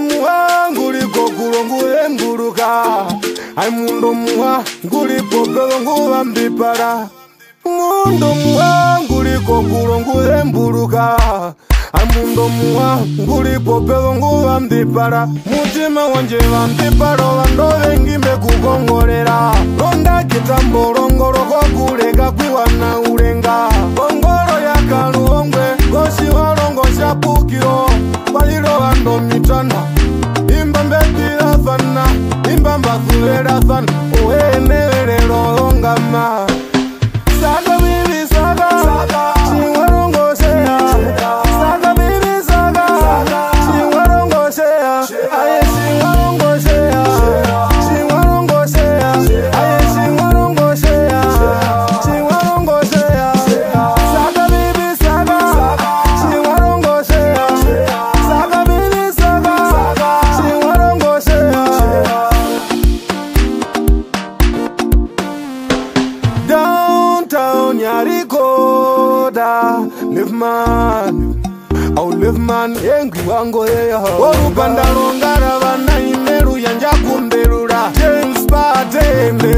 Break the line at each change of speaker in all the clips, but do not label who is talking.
muha nguli kokulo nguhenguluka ai mundu muha nguli kokelo nguvambipala mundu muha nguli kokulo nguhembuluka amundo muha nguli popelo nguvambipala mutima wanje vambipala ovando vengimbe kukongolela tona imbambeti lafana imbambakulelafana uhenewelelo longama oh, hey, live man au live man yengi wango yeya wo rubanda rongara vana ine ruyanja kumberura james bartende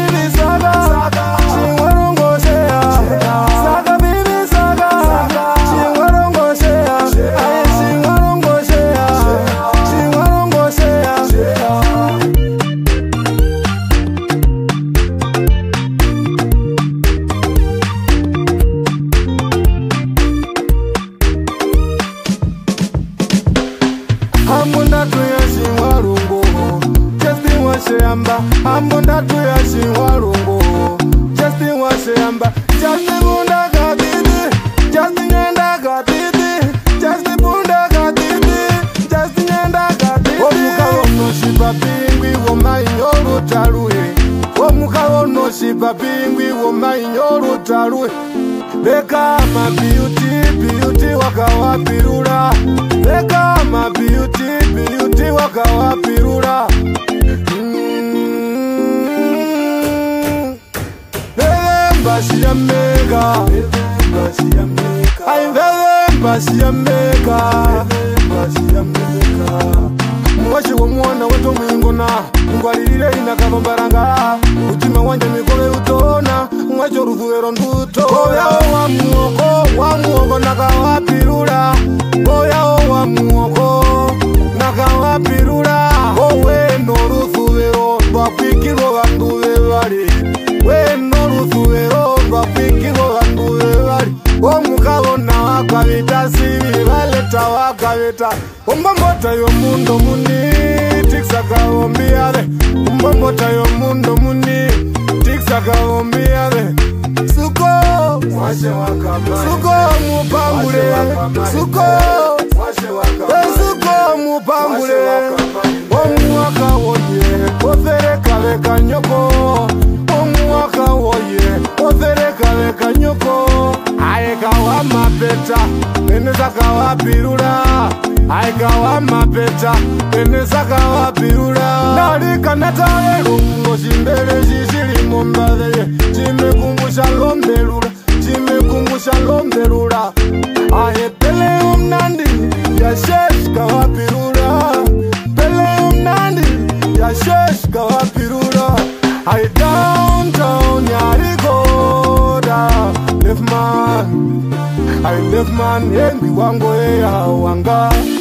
ndatuyezihwalungu cestiwaseyamba ambo ndatuyezihwalungu cestiwaseyamba cestibunda katiti cestinyenda katiti cestibunda katiti cestinyenda katiti womukalonosipapingwiwo mainyolutaluhe womukalonosipapingwiwo mainyolutaluhe leka mabiyuti biyuti wakawapilula leka mabiyuti biyuti akawapirura mbasiyamekaaivevembasiyamekamuwachiwomwana mm. wetomwingona ngwalilile inakavombaranga kuchengeta umbombota yomundo muni tikisakaombiyale umbombota yomundo muni tikisakaombiyale suko suko mupambule suko esuko eh, mupambule omuwaka woye ofereka vekanyoko omuwaka woye ofereka vekanyoko aekawa mapeta nene zakawapirulaa aikawamapeta enesakawapirula nalikanatawelungo cimbele cicilimombaveye cimekungusha lombelula cimekungusha lombelula aye pele yomnandi yashesikawapirula pele yomnandi yashesikawapirula aye downtown yalikoda lefman aye lefman yembi wangoye yawanga